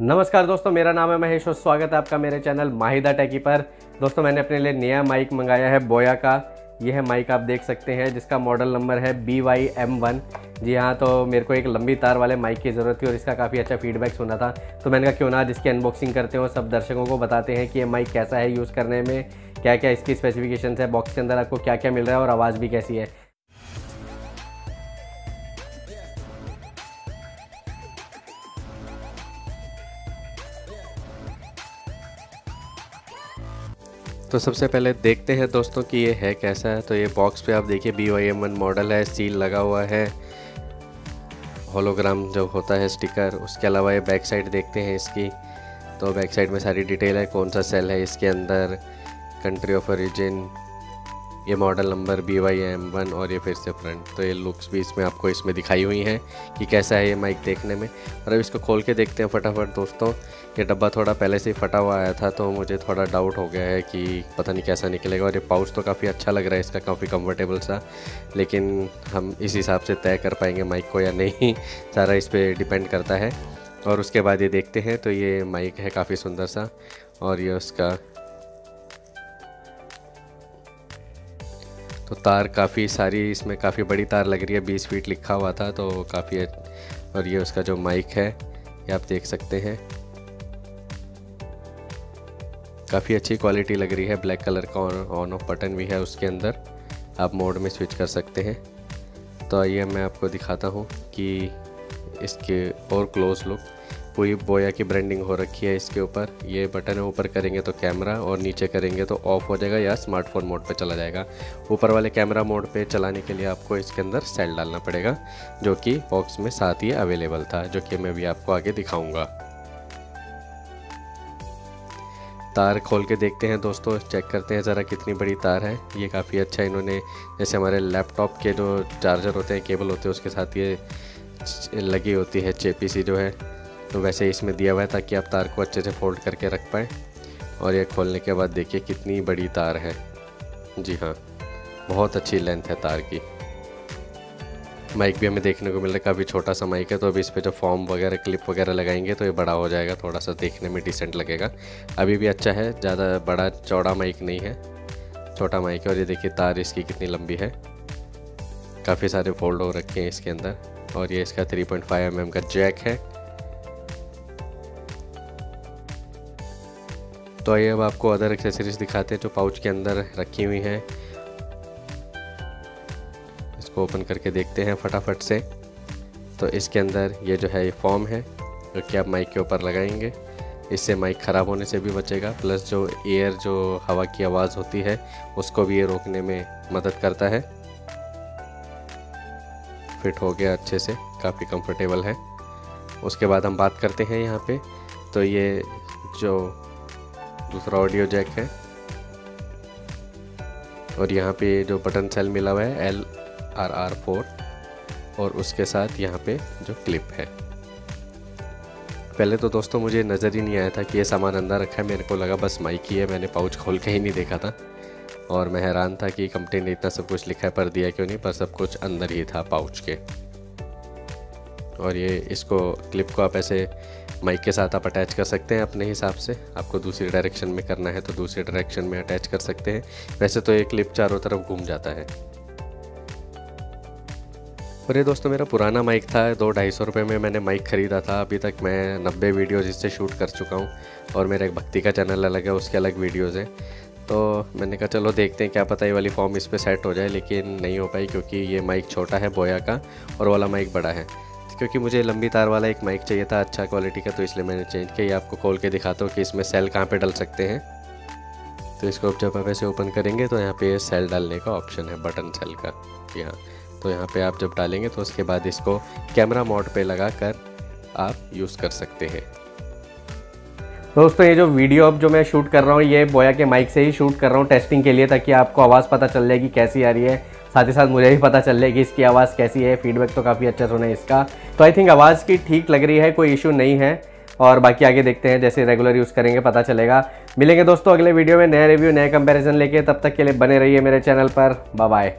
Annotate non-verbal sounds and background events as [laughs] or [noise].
नमस्कार दोस्तों, मेरा नाम है महेश और स्वागत है आपका मेरे चैनल माहिदा टैकी पर। दोस्तों, मैंने अपने लिए नया माइक मंगाया है, बोया का। यह है माइक आप देख सकते हैं, जिसका मॉडल नंबर है B Y M one G हाँ तो मेरे को एक लंबी तार वाले माइक की ज़रूरत थी और इसका काफ़ी अच्छा फीडबैक सुना था। तो मैंने कहा, क्यों ना जिसकी अनबॉक्सिंग करते हो सब दर्शकों को बताते हैं कि ये माइक कैसा है यूज़ करने में क्या क्या इसकी स्पेसिफिकेशन है बॉक्स के अंदर आपको क्या क्या मिल रहा है और आवाज़ भी कैसी है। तो सबसे पहले देखते हैं दोस्तों कि ये है कैसा है। तो ये बॉक्स पे आप देखिए B Y M one model है सील लगा हुआ है। होलोग्राम जो होता है स्टिकर उसके अलावा ये बैक साइड देखते हैं इसकी। तो बैक साइड में सारी डिटेल है, कौन सा सेल है इसके अंदर कंट्री ऑफ़ ओरिजिन ये model number B Y M one और ये फिर से फ्रंट तो ये लुक्स भी इसमें आपको इसमें दिखाई हुई हैं कि कैसा है ये माइक देखने में। और अब इसको खोल के देखते हैं फटाफट दोस्तों। ये डब्बा थोड़ा पहले से ही फटा हुआ आया था तो मुझे थोड़ा डाउट हो गया है कि पता नहीं कैसा निकलेगा। और ये पाउच तो काफ़ी अच्छा लग रहा है इसका, काफ़ी कम्फर्टेबल सा। लेकिन हम इस हिसाब से तय कर पाएँगे माइक को या नहीं। [laughs] सारा इस पर डिपेंड करता है। और उसके बाद ये देखते हैं तो ये माइक है काफ़ी सुंदर सा। और ये उसका तो तार काफ़ी सारी, इसमें काफ़ी बड़ी तार लग रही है, बीस फीट लिखा हुआ था तो काफ़ी और ये उसका जो माइक है, ये आप देख सकते हैं। काफ़ी अच्छी क्वालिटी लग रही है ब्लैक कलर का ऑन ऑफ़ बटन भी है उसके अंदर। आप मोड में स्विच कर सकते हैं। तो आइए मैं आपको दिखाता हूँ कि इसके और क्लोज लुक पूरी बोया की ब्रांडिंग हो रखी है इसके ऊपर। ये बटन है, ऊपर करेंगे तो कैमरा और नीचे करेंगे तो ऑफ़ हो जाएगा या स्मार्टफ़ोन मोड पे चला जाएगा। ऊपर वाले कैमरा मोड पे चलाने के लिए आपको इसके अंदर सेल डालना पड़ेगा, जो कि बॉक्स में साथ ही अवेलेबल था, जो कि मैं भी आपको आगे दिखाऊँगा। तार खोल के देखते हैं दोस्तों चेक करते हैं ज़रा कितनी बड़ी तार है। ये काफ़ी अच्छा इन्होंने जैसे हमारे लैपटॉप के जो चार्जर होते हैं केबल होते हैं, उसके साथ ये लगी होती है चेपी सी जो है। तो वैसे इसमें दिया हुआ है ताकि आप तार को अच्छे से फोल्ड करके रख पाएँ। और ये खोलने के बाद देखिए कितनी बड़ी तार है। जी हाँ बहुत अच्छी लेंथ है तार की। माइक भी हमें देखने को मिल रहा है, काफ़ी छोटा सा माइक है तो अभी इस पर जो फॉर्म वगैरह क्लिप वगैरह लगाएँगे तो ये बड़ा हो जाएगा, थोड़ा सा देखने में डिसेंट लगेगा। अभी भी अच्छा है, ज़्यादा बड़ा चौड़ा माइक नहीं है, छोटा माइक है, और ये देखिए तार इसकी कितनी लंबी है। काफ़ी सारे फोल्ड हो रखे हैं इसके अंदर, और ये इसका 3.5 पॉइंट mm का जैक है। तो आइए अब आपको अदर एक्सेसरीज दिखाते हैं जो पाउच के अंदर रखी हुई हैं। इसको ओपन करके देखते हैं फटाफट से। तो इसके अंदर ये जो है ये फॉर्म है, जो कि आप माइक के ऊपर लगाएँगे। इससे माइक ख़राब होने से भी बचेगा प्लस जो एयर जो हवा की आवाज़ होती है, उसको भी ये रोकने में मदद करता है। फिट हो गया अच्छे से, काफ़ी कंफर्टेबल है। उसके बाद हम बात करते हैं यहाँ पे। तो ये जो दूसरा ऑडियो जैक है। और यहाँ पे जो बटन सेल मिला हुआ है एल आर आर फोर और उसके साथ यहाँ पे जो क्लिप है। पहले तो दोस्तों मुझे नज़र ही नहीं आया था कि ये सामान अंदर रखा है, मेरे को लगा बस माइक ही है, मैंने पाउच खोल के ही नहीं देखा था। और मैं हैरान था कि कंपनी ने इतना सब कुछ लिखा है, पर दिया क्यों नहीं, पर सब कुछ अंदर ही था पाउच के। और ये इसको क्लिप को आप ऐसे माइक के साथ आप अटैच कर सकते हैं अपने हिसाब से। आपको दूसरी डायरेक्शन में करना है तो दूसरी डायरेक्शन में अटैच कर सकते हैं। वैसे तो ये क्लिप चारों तरफ़ घूम जाता है। और ये दोस्तों मेरा पुराना माइक था, दो ढाई सौ रुपये में मैंने माइक ख़रीदा था। अभी तक मैं नब्बे वीडियोज़ इससे शूट कर चुका हूँ और मेरा एक भक्ति का चैनल अलग है, उसके अलग वीडियोज़ हैं। तो मैंने कहा, चलो देखते हैं क्या पता ये वाली फॉर्म इस पर सेट हो जाए, लेकिन नहीं हो पाई क्योंकि ये माइक छोटा है बोया का, और वाला माइक बड़ा है। क्योंकि मुझे लंबी तार वाला एक माइक चाहिए था अच्छा क्वालिटी का तो इसलिए मैंने चेंज किया। आपको खोल के दिखाता हूँ कि इसमें सेल कहाँ पे डल सकते हैं। तो इसको जब आप ऐसे ओपन करेंगे तो यहाँ पे सेल डालने का ऑप्शन है बटन सेल का। यहाँ तो यहाँ पे आप जब डालेंगे तो उसके बाद इसको कैमरा मोड पे लगा कर आप यूज़ कर सकते हैं। दोस्तों, ये जो वीडियो अब जो मैं शूट कर रहा हूँ, ये बोया के माइक से ही शूट कर रहा हूँ टेस्टिंग के लिए, ताकि आपको आवाज़ पता चल जाएगी कैसी आ रही है। साथ ही साथ मुझे भी पता चल जाएगी इसकी आवाज़ कैसी है फीडबैक तो काफ़ी अच्छा सुना है इसका। तो आई थिंक आवाज़ की ठीक लग रही है, कोई इशू नहीं है। और बाकी आगे देखते हैं, जैसे रेगुलर यूज़ करेंगे, पता चलेगा। मिलेंगे दोस्तों अगले वीडियो में नए रिव्यू नए कंपैरिजन लेके, तब तक के लिए बने रहिए मेरे चैनल पर। बाय